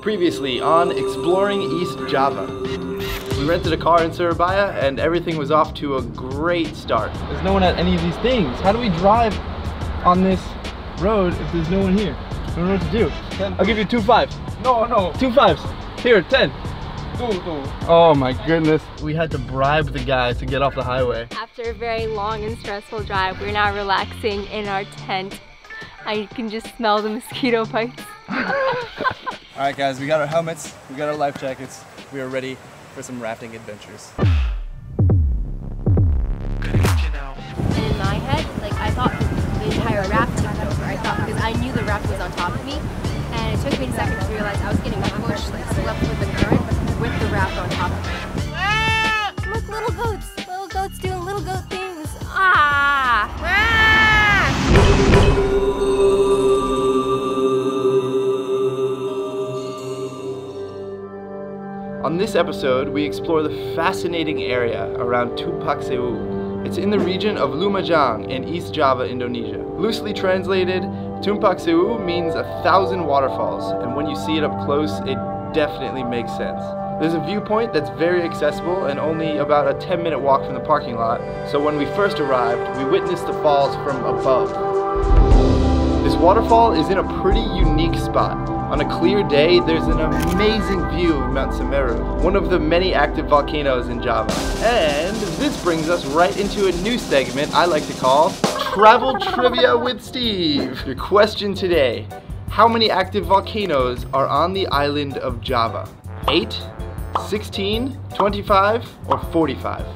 Previously on Exploring East Java. We rented a car in Surabaya and everything was off to a great start. There's no one at any of these things. How do we drive on this road if there's no one here? I don't know what to do. I'll give you two fives. No, no. Two fives. Here, ten. Two, two. Oh my goodness. We had to bribe the guys to get off the highway. After a very long and stressful drive, we're now relaxing in our tent. I can just smell the mosquito bites. All right, guys, we got our helmets, we got our life jackets. We are ready for some rafting adventures. This episode, we explore the fascinating area around Tumpak Sewu. It's in the region of Lumajang in East Java, Indonesia. Loosely translated, Tumpak Sewu means a thousand waterfalls, and when you see it up close, it definitely makes sense. There's a viewpoint that's very accessible and only about a 10 minute walk from the parking lot, so when we first arrived, we witnessed the falls from above. This waterfall is in a pretty unique spot. On a clear day, there's an amazing view of Mount Semeru, one of the many active volcanoes in Java. And this brings us right into a new segment I like to call Travel Trivia with Steve. Your question today, how many active volcanoes are on the island of Java? 8, 16, 25, or 45?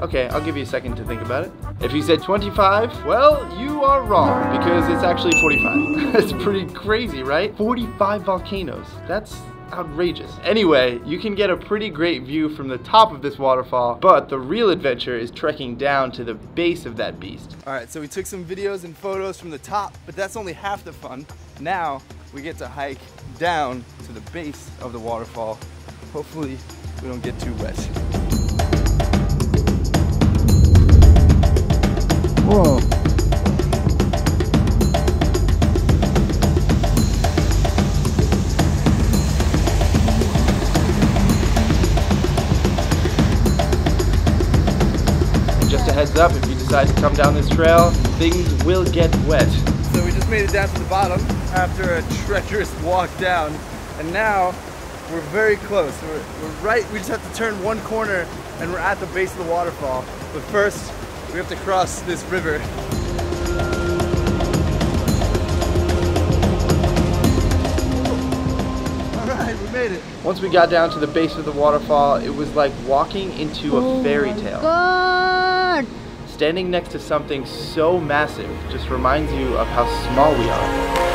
Okay, I'll give you a second to think about it. If you said 25, well, you are wrong because it's actually 45. That's pretty crazy, right? 45 volcanoes. That's outrageous. Anyway, you can get a pretty great view from the top of this waterfall, but the real adventure is trekking down to the base of that beast. All right, so we took some videos and photos from the top, but that's only half the fun. Now we get to hike down to the base of the waterfall. Hopefully we don't get too wet. Whoa. Just a heads up, if you decide to come down this trail, things will get wet. So we just made it down to the bottom after a treacherous walk down, and now we're very close. We're, we're right, we just have to turn one corner and we're at the base of the waterfall. But first, we have to cross this river. All right, we made it. Once we got down to the base of the waterfall, it was like walking into a oh fairy tale. God! Standing next to something so massive just reminds you of how small we are.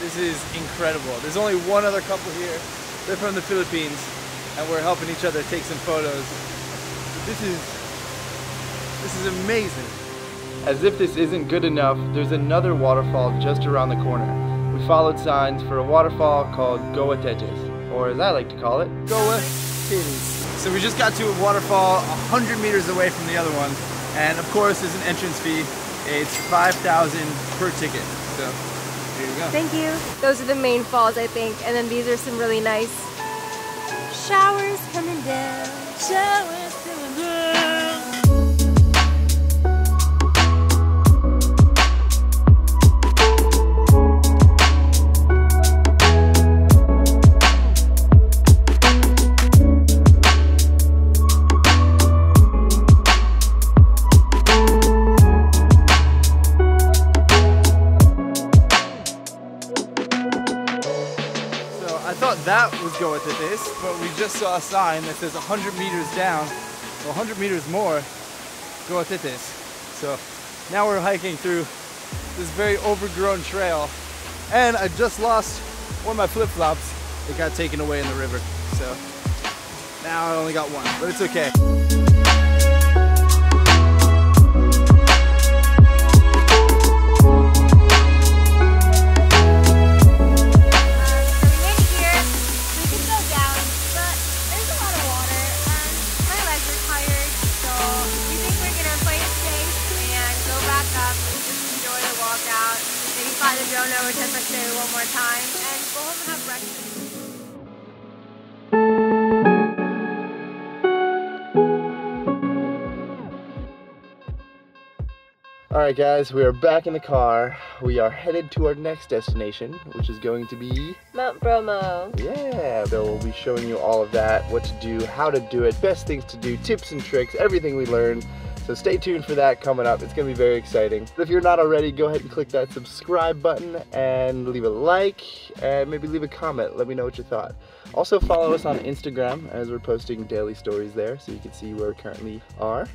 This is incredible. There's only one other couple here. They're from the Philippines, and we're helping each other take some photos. This is this is amazing. As if this isn't good enough, there's another waterfall just around the corner. We followed signs for a waterfall called Goa Tetes, or as I like to call it, Goa Titties. So we just got to a waterfall 100 meters away from the other one, and of course there's an entrance fee. It's 5,000 per ticket. So Thank you. Those are the main falls, I think. And then these are some really nice showers coming down. Showers that was Goa Titties, but we just saw a sign that says 100 meters down, or 100 meters more, go Goa Titties. So now we're hiking through this very overgrown trail And I just lost one of my flip-flops. It got taken away in the river. So now I only got one, but it's okay. Fly the drone over Tumpak Sewu one more time and go home and have breakfast. Alright guys, we are back in the car. We are headed to our next destination, which is going to be... Mount Bromo. Yeah, they will be showing you all of that, what to do, how to do it, best things to do, tips and tricks, everything we learned. So stay tuned for that coming up. It's gonna be very exciting. If you're not already, go ahead and click that subscribe button and leave a like and maybe leave a comment. Let me know what you thought. Also follow us on Instagram as we're posting daily stories there so you can see where we currently are.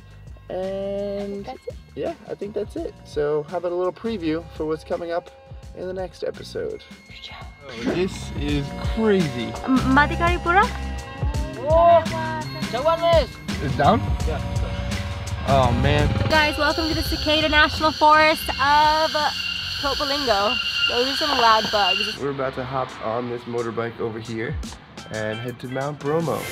And I yeah, I think that's it. So how about a little preview for what's coming up in the next episode. Oh, this is crazy. Madakaripura? It's down? Yeah. Oh man. Guys, welcome to the Cicada National Forest of Probolinggo. Those are some loud bugs. We're about to hop on this motorbike over here and head to Mount Bromo.